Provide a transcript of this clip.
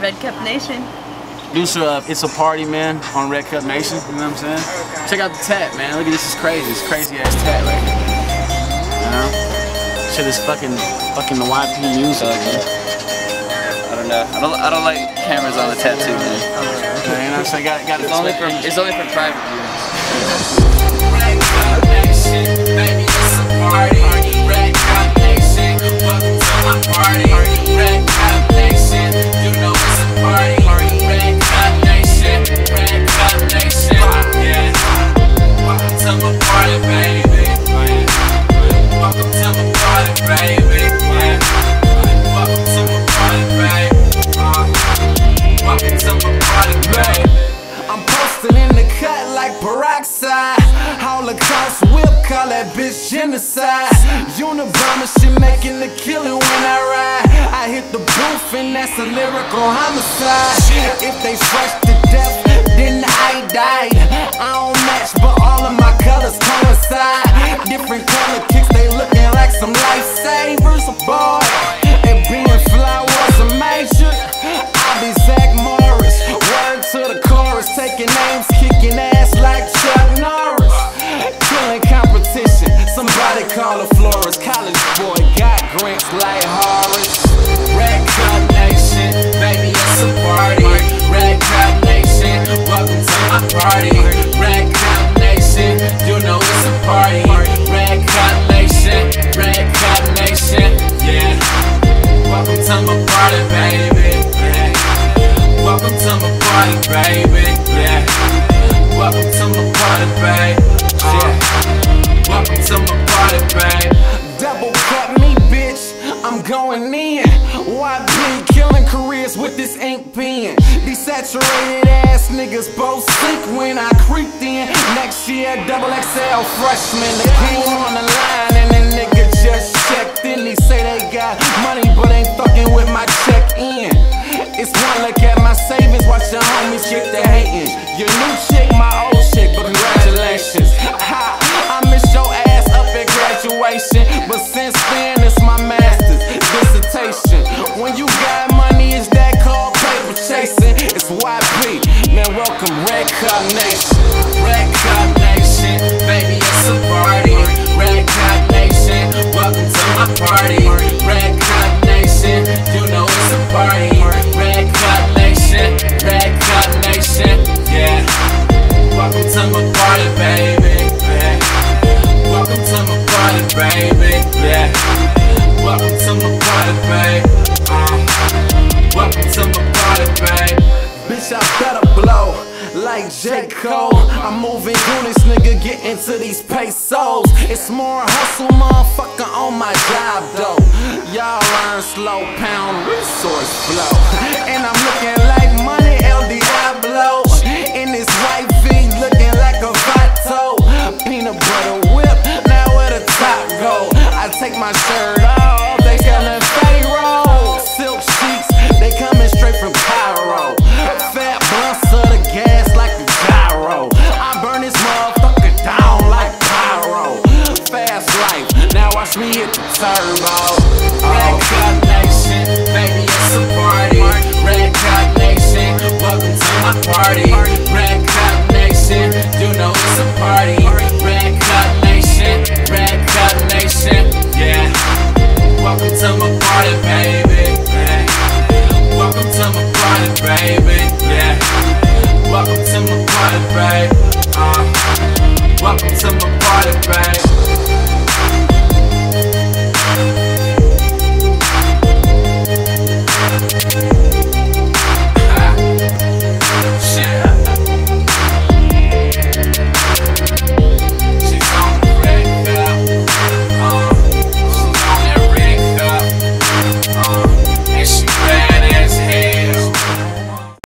Red Cup Nation. Producer of It's a Party, man, on Red Cup Nation, you know what I'm saying? Okay. Check out the tat, man. Look at this, is crazy. It's crazy ass tat right here. You know? Shit is fucking, fucking the YP music, man. Uh, I don't know. I don't, I don't like cameras on the tattoo, man. Okay, you know what I'm saying? Got, got it's, only for, it's only for private viewers. Baby, it's a party. Call that bitch genocide. Unabomber, she making the killing when I ride. I hit the booth and that's a lyrical homicide. If they fresh to death, then I died. I don't match, but all of my colors coincide. Different color College boy got grants like Horace. Red Cup Nation, baby, it's a party. Red Cup Nation, welcome to my party. Red Cup Nation, you know it's a party. Red Cup Nation, Red Cup Nation, yeah. Welcome to my party, baby. Welcome to my party, baby. Welcome to my party, baby. Yeah. Welcome to my party, baby. Double cut me, bitch. I'm going in. YP killing careers with this ink pen. Desaturated ass niggas both sink when I creeped in. Next year, double XL freshman. The game on the line and the nigga just checked in. They say they got money, but ain't fucking with my check in. It's one look at my savings, watch the homies get the hating. Your new chick, my old chick, but congratulations. I missed your ass up at graduation, but since then it's my master's dissertation. When you got money, is that called paper chasing? It's YP, man. Welcome Red Cup Nation. Red Cup Nation, baby, it's a party. Red Cup Nation, welcome to my party. Red Cup Nation, you know it's a party. Red Cup Nation, Red Cup Nation, yeah. Welcome to my party, baby. Cole. I'm moving units, nigga, get into these pesos. It's more hustle, motherfucker, on my job, though. Y'all learn slow pound resource flow. And I'm looking like money, El Diablo. In this white V, looking like a vato. Peanut butter whip, now where the top go? I take my shirt me hit the turbo. Red. Cup Nation, baby, it's a party. Red Cup Nation, welcome to my party. Red Cup Nation, you know it's a party. Red Cup Nation, Red Cup Nation, yeah. Welcome to my party, baby. Yeah. Welcome to my party, baby. Yeah. Welcome to my party, baby. Uh, welcome to my party, baby.